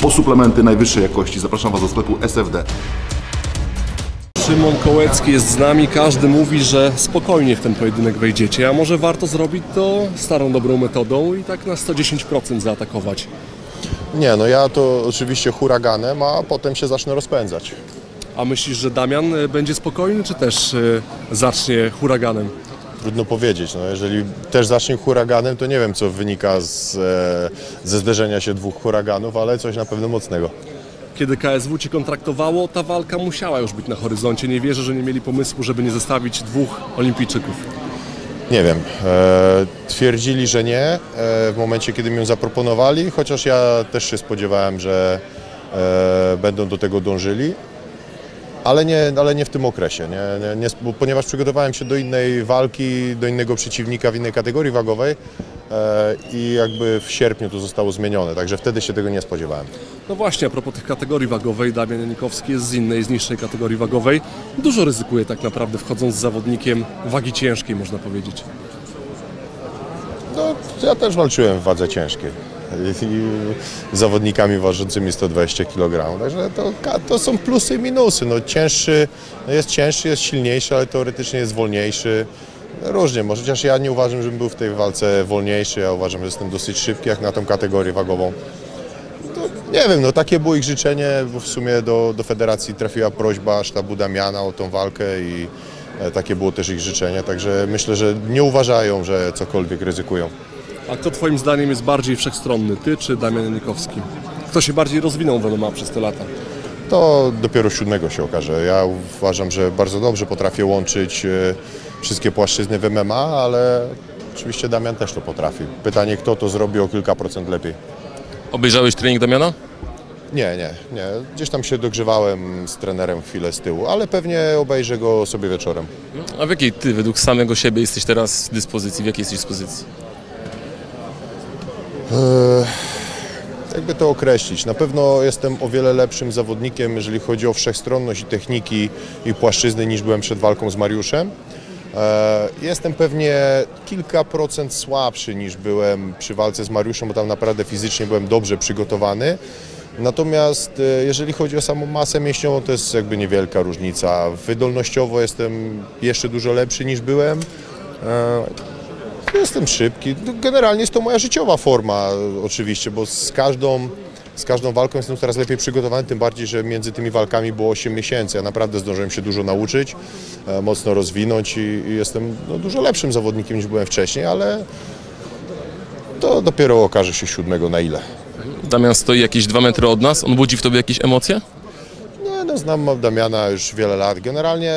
Po suplementy najwyższej jakości zapraszam Was do sklepu SFD. Szymon Kołecki jest z nami. Każdy mówi, że spokojnie w ten pojedynek wejdziecie, a może warto zrobić to starą, dobrą metodą i tak na 110% zaatakować. Nie, no ja to oczywiście huraganem, a potem się zacznę rozpędzać. A myślisz, że Damian e, będzie spokojny, czy też e, zacznie huraganem? Trudno powiedzieć, no jeżeli też zacznie huraganem, to nie wiem co wynika z, e, ze zderzenia się dwóch huraganów, ale coś na pewno mocnego. Kiedy KSW Cię kontraktowało, ta walka musiała już być na horyzoncie. Nie wierzę, że nie mieli pomysłu, żeby nie zostawić dwóch olimpijczyków. Nie wiem, e, twierdzili, że nie e, w momencie, kiedy mi ją zaproponowali, chociaż ja też się spodziewałem, że e, będą do tego dążyli, ale nie, ale nie w tym okresie, nie, nie, nie, ponieważ przygotowałem się do innej walki, do innego przeciwnika w innej kategorii wagowej e, i jakby w sierpniu to zostało zmienione, także wtedy się tego nie spodziewałem. No właśnie, a propos tych kategorii wagowej, Damian Janikowski jest z innej, z niższej kategorii wagowej. Dużo ryzykuje tak naprawdę wchodząc z zawodnikiem wagi ciężkiej, można powiedzieć. No, ja też walczyłem w wadze ciężkiej. I, zawodnikami ważącymi 120 kg. Także to, to są plusy i minusy. No, cięższy no jest cięższy, jest silniejszy, ale teoretycznie jest wolniejszy. Różnie, może chociaż ja nie uważam, żebym był w tej walce wolniejszy. Ja uważam, że jestem dosyć szybki jak na tą kategorię wagową. Nie wiem, no takie było ich życzenie, bo w sumie do, do federacji trafiła prośba sztabu Damiana o tą walkę i e, takie było też ich życzenie. Także myślę, że nie uważają, że cokolwiek ryzykują. A kto Twoim zdaniem jest bardziej wszechstronny, Ty czy Damian Janikowski? Kto się bardziej rozwinął w MMA przez te lata? To dopiero siódmego się okaże. Ja uważam, że bardzo dobrze potrafię łączyć e, wszystkie płaszczyzny w MMA, ale oczywiście Damian też to potrafi. Pytanie, kto to zrobi o kilka procent lepiej. Obejrzałeś trening Damiana? Nie, nie, nie. Gdzieś tam się dogrzewałem z trenerem chwilę z tyłu, ale pewnie obejrzę go sobie wieczorem. A w jakiej ty według samego siebie jesteś teraz w dyspozycji? W jakiej jesteś dyspozycji? Jakby to określić? Na pewno jestem o wiele lepszym zawodnikiem, jeżeli chodzi o wszechstronność i techniki i płaszczyzny niż byłem przed walką z Mariuszem. E, Jestem pewnie kilka procent słabszy niż byłem przy walce z Mariuszem, bo tam naprawdę fizycznie byłem dobrze przygotowany. Natomiast e, jeżeli chodzi o samą masę mięśniową, to jest jakby niewielka różnica. Wydolnościowo jestem jeszcze dużo lepszy niż byłem. E, Jestem szybki. No, Generalnie jest to moja życiowa forma oczywiście, bo z każdą, z każdą walką jestem coraz lepiej przygotowany, tym bardziej, że między tymi walkami było 8 miesięcy. Ja naprawdę zdążyłem się dużo nauczyć, e, mocno rozwinąć i, i jestem no, dużo lepszym zawodnikiem niż byłem wcześniej, ale to dopiero okaże się siódmego na ile. Damian stoi jakieś dwa metry od nas. On budzi w tobie jakieś emocje? Nie, no, znam Damiana już wiele lat. Generalnie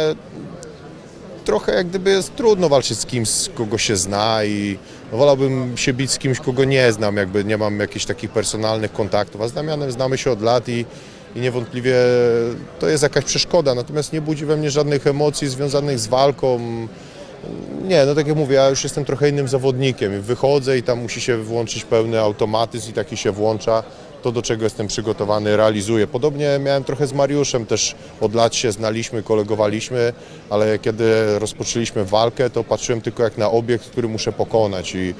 trochę jak gdyby jest trudno walczyć z kimś, kogo się zna i wolałbym się bić z kimś, kogo nie znam, jakby nie mam jakichś takich personalnych kontaktów, a z Damianem znamy się od lat i, i niewątpliwie to jest jakaś przeszkoda, natomiast nie budzi we mnie żadnych emocji związanych z walką. Nie, no tak jak mówię, ja już jestem trochę innym zawodnikiem. Wychodzę i tam musi się włączyć pełny automatyzm i taki się włącza. To, do czego jestem przygotowany, realizuję. Podobnie miałem trochę z Mariuszem, też od lat się znaliśmy, kolegowaliśmy, ale kiedy rozpoczęliśmy walkę, to patrzyłem tylko jak na obiekt, który muszę pokonać i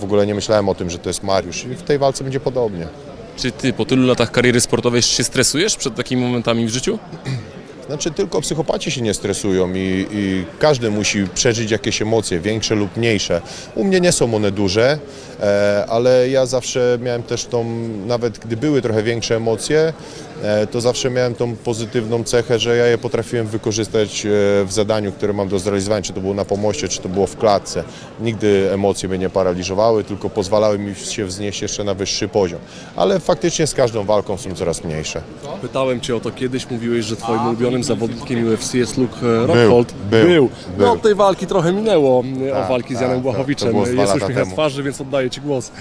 w ogóle nie myślałem o tym, że to jest Mariusz. I w tej walce będzie podobnie. Czy ty po tylu latach kariery sportowej się stresujesz przed takimi momentami w życiu? Znaczy tylko psychopaci się nie stresują i, i każdy musi przeżyć jakieś emocje, większe lub mniejsze. U mnie nie są one duże, e, ale ja zawsze miałem też tą, nawet gdy były trochę większe emocje, e, to zawsze miałem tą pozytywną cechę, że ja je potrafiłem wykorzystać e, w zadaniu, które mam do zrealizowania, czy to było na pomoście, czy to było w klatce. Nigdy emocje mnie nie paraliżowały, tylko pozwalały mi się wznieść jeszcze na wyższy poziom. Ale faktycznie z każdą walką są coraz mniejsze. Pytałem Cię o to kiedyś, mówiłeś, że Twoim ulubionym zawodnikiem UFC jest Luke e, Rockhold. był, No był. od tej walki trochę minęło, e, o Tak, walki z tak, Janem tak. Błachowiczem. Z dwa jest uśmiech na temu. twarzy, więc oddaję Ci głos.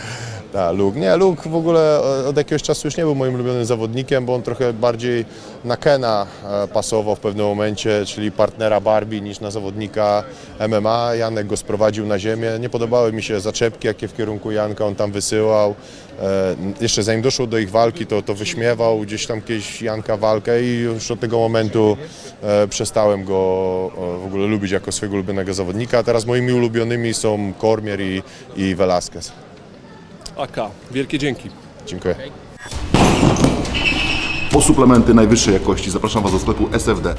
Tak, Luke. Nie, Luke w ogóle e, od jakiegoś czasu już nie był moim ulubionym zawodnikiem, bo on trochę bardziej na Kena e, pasował w pewnym momencie, czyli partnera Barbie niż na zawodnika MMA. Janek go sprowadził na ziemię. Nie podobały mi się zaczepki, jakie w kierunku Janka on tam wysyłał. E, Jeszcze zanim doszło do ich walki, to, to wyśmiewał gdzieś tam kiedyś Janka walkę i już od tego momentu przestałem go w ogóle lubić jako swojego ulubionego zawodnika. A teraz moimi ulubionymi są Cormier i, i Velasquez. AK, wielkie dzięki. Dziękuję. Po suplementy najwyższej jakości zapraszam Was do sklepu SFD.